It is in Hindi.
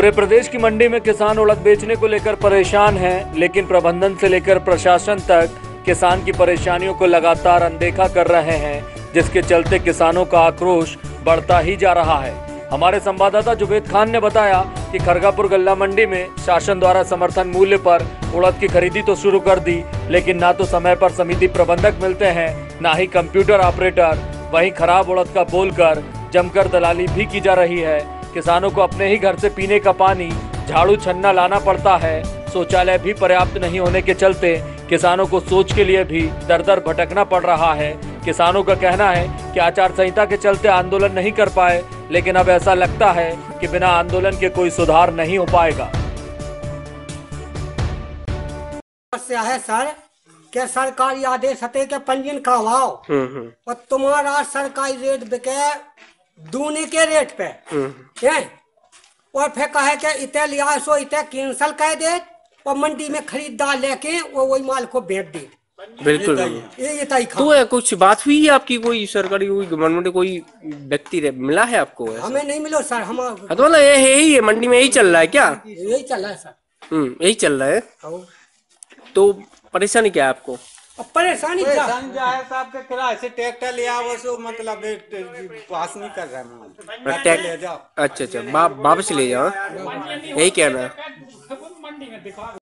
पूरे प्रदेश की मंडी में किसान उड़द बेचने को लेकर परेशान हैं, लेकिन प्रबंधन से लेकर प्रशासन तक किसान की परेशानियों को लगातार अनदेखा कर रहे हैं जिसके चलते किसानों का आक्रोश बढ़ता ही जा रहा है। हमारे संवाददाता जुबेद खान ने बताया कि खरगापुर गल्ला मंडी में शासन द्वारा समर्थन मूल्य पर उड़द की खरीदी तो शुरू कर दी लेकिन ना तो समय पर समिति प्रबंधक मिलते हैं ना ही कंप्यूटर ऑपरेटर वहीं खराब उड़द का बोलकर जमकर दलाली भी की जा रही है। किसानों को अपने ही घर से पीने का पानी झाड़ू छन्ना लाना पड़ता है। शौचालय भी पर्याप्त नहीं होने के चलते किसानों को सोच के लिए भी दर दर भटकना पड़ रहा है। किसानों का कहना है कि आचार संहिता के चलते आंदोलन नहीं कर पाए लेकिन अब ऐसा लगता है कि बिना आंदोलन के कोई सुधार नहीं हो पाएगा। समस्या है सर के सरकारी आदेश हते के पंजीयन करवाओ। और तुम्हारा सरकारी रेट बिके दूनी के रेट पे। हैं? और फिर कहे के इतने लिया सो इतने कैंसल कर दे और मंडी में खरीदार लेके वो वही माल को बेच दे। बिल्कुल ये ये तो है, कुछ बात हुई है आपकी कोई सरकारी कोई गवर्नमेंट कोई व्यक्ति मिला है आपको ऐसा? हमें नहीं मिलो सर हम हाँ, तो मतलब ये है ही है मंडी में यही चल रहा है क्या? यही चल रहा है सर। हम्म यही चल रहा है। तो परेशानी क्या है आपको? परेशानी क्या? परेशान है साहब के किराए से ट्रैक्टर ले आओ सो मतलब पास नहीं कर रहा है ले जाओ। अच्छा अच्छा वापस ले जाओ यही कहना। है